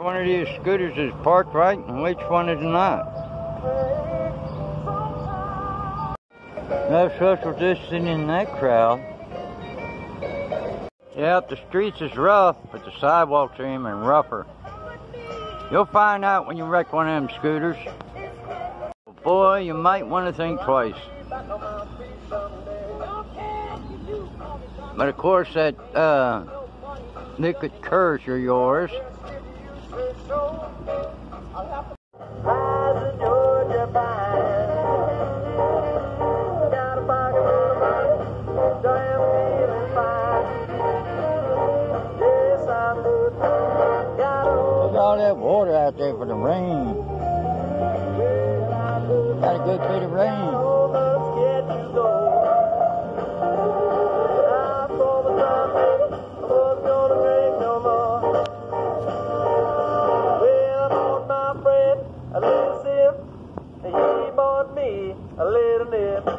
one of these scooters is parked right and which one is not. No social distancing in that crowd. Yeah, the streets is rough, but the sidewalks are even rougher. You'll find out when you wreck one of them scooters. Boy, you might want to think twice. But of course, that uh, liquid curse are yours. All that water out there for the rain. Got a good bit of rain. He bought me a little nip,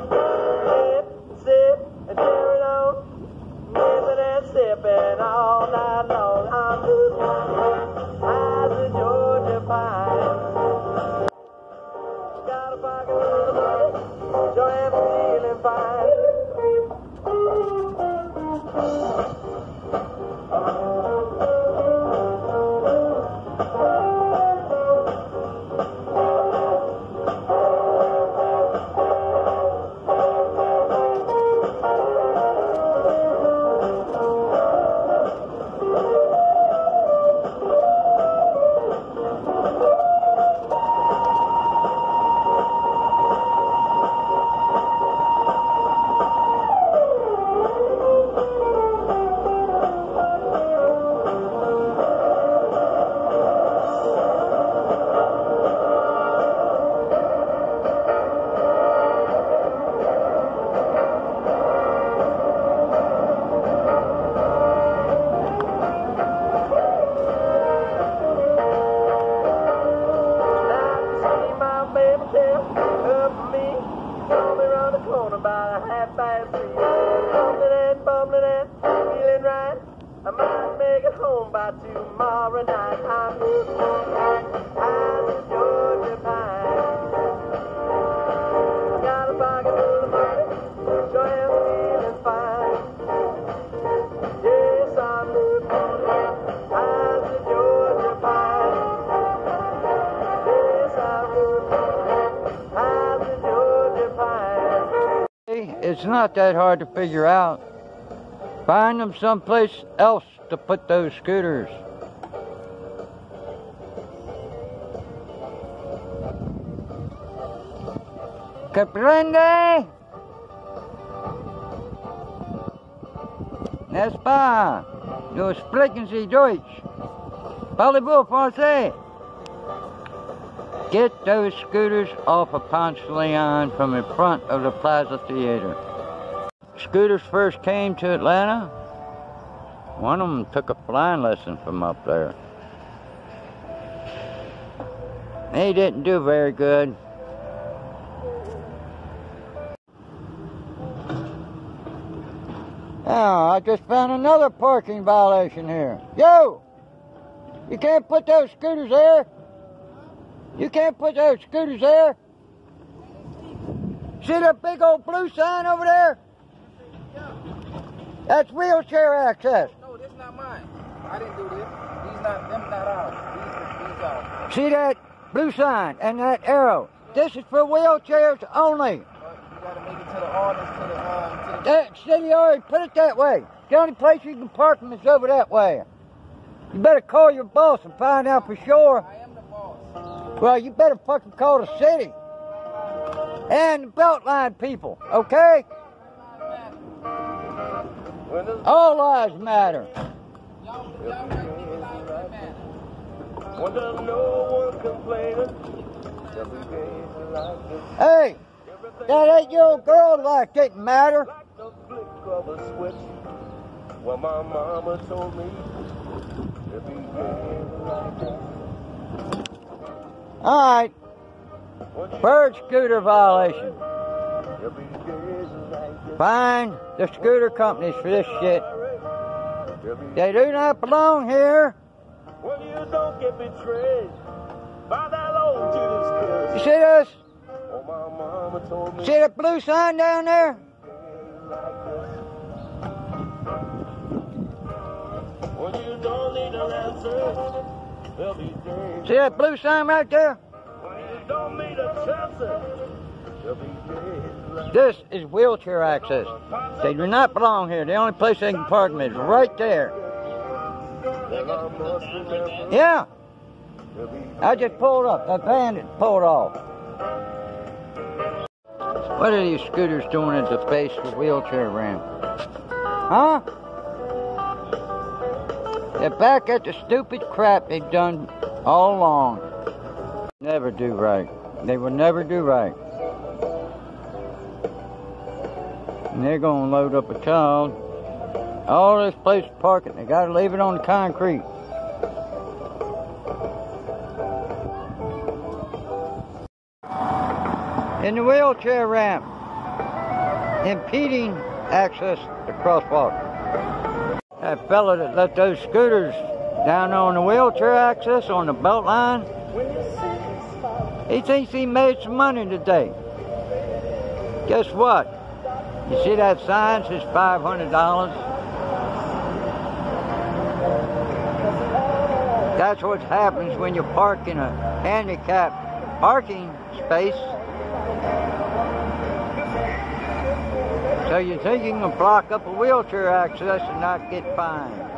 tail up me. Saw me round the corner a half past three. Bumbling and bumbling and feeling right. I might make it home by tomorrow night. I'm good. It's not that hard to figure out. Find them someplace else to put those scooters. Comprende? N'est-ce pas? Nous sprechen Sie Deutsch. Parlez-vous français? Get those scooters off of Ponce de Leon from in front of the Plaza Theater. Scooters first came to Atlanta. One of them took a flying lesson from up there. They didn't do very good. Now, I just found another parking violation here. Yo! You can't put those scooters there. You can't put those scooters there. See that big old blue sign over there? That's wheelchair access. No, this not mine. I didn't do this. These not them not ours. These these ours. See that blue sign and that arrow? This is for wheelchairs only. But you gotta make it to the ordinance to the uh, to the That city already put it that way. The only place you can park them is over that way. You better call your boss and find out for sure. Well, you better fucking call the city and the Beltline people, okay? All lives matter. To that. Hey, that ain't your girl like didn't matter. Well, my mama told me that we gain like this. All right, bird scooter violation. that we gain like this. Fine the scooter companies for this shit. They do not belong here. You don't get betrayed by that old Judas You see this? Oh, my mama told me See that blue sign down there? when you don't need an answer, they'll be dead. See that blue sign right there? When you don't need a chance, they'll be dead. This is wheelchair access. They do not belong here. The only place they can park them is right there. Well, I must remember Yeah, I just pulled up. That van is pulled off. What are these scooters doing at the base of the wheelchair ramp? Huh? They're back at the stupid crap they've done all along. Never do right. They will never do right. And they're gonna load up a child. All this place is parking. They gotta leave it on the concrete. in the wheelchair ramp, impeding access to crosswalk. That fella that let those scooters down on the wheelchair access on the belt line, he thinks he made some money today. Guess what? You see that sign says $500? That's what happens when you park in a handicapped parking space. So you think you can block up a wheelchair access and not get fined.